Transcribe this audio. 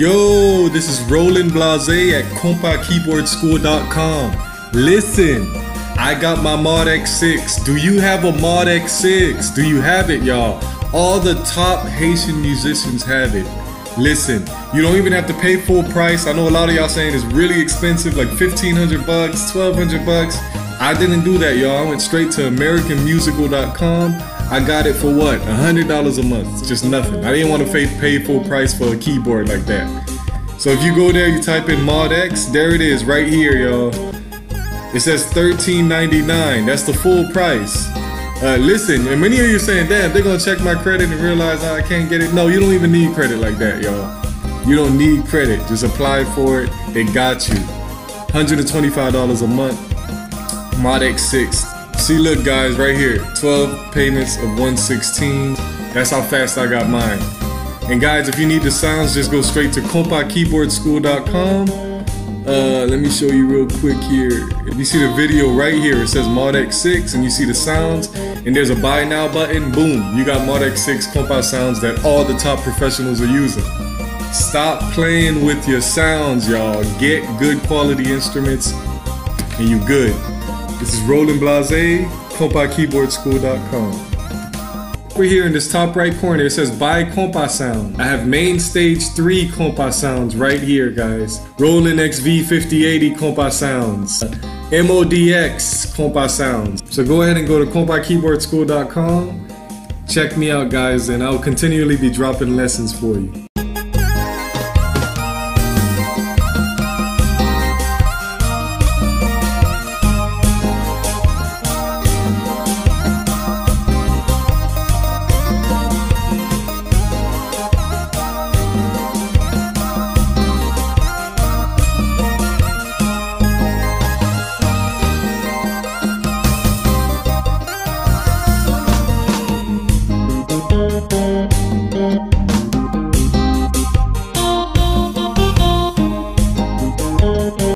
Yo, this is Roland Blazay at KompaKeyboardSchool.com. Listen, I got my MODX6. Do you have a MODX6? Do you have it, y'all? All the top Haitian musicians have it. Listen, you don't even have to pay full price. I know a lot of y'all saying it's really expensive, like 1500 bucks, 1200 bucks. I didn't do that, y'all. I went straight to AmericanMusical.com. I got it for what? $100 a month. Just nothing. I didn't want to pay, pay full price for a keyboard like that. So if you go there, you type in MODX, there it is right here, y'all. It says $13.99. That's the full price. Uh, listen, and many of you are saying, damn, they're gonna check my credit and realize I can't get it. No, you don't even need credit like that, y'all. You don't need credit. Just apply for it. They got you. $125 a month. MODX6. See, look, guys, right here. 12 payments of 116. That's how fast I got mine. And guys, if you need the sounds, just go straight to kompakeyboardschool.com uh, let me show you real quick here. If you see the video right here, it says MODX6 and you see the sounds and there's a buy now button, boom, you got Mod X6 kompa sounds that all the top professionals are using. Stop playing with your sounds, y'all. Get good quality instruments and you good. This is Roland Blazay, kompakeyboardschool.com. Over here in this top right corner, it says buy kompa sound. I have MainStage 3 kompa sounds right here, guys. Roland XV5080 kompa sounds. MODX kompa sounds. So go ahead and go to kompakeyboardschool.com. Check me out, guys, and I'll continually be dropping lessons for you.